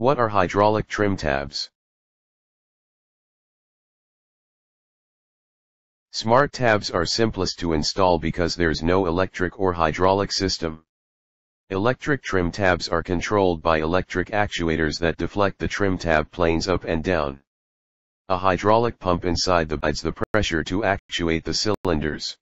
What are hydraulic trim tabs? Smart tabs are simplest to install because there's no electric or hydraulic system. Electric trim tabs are controlled by electric actuators that deflect the trim tab planes up and down. A hydraulic pump inside the bides the pressure to actuate the cylinders.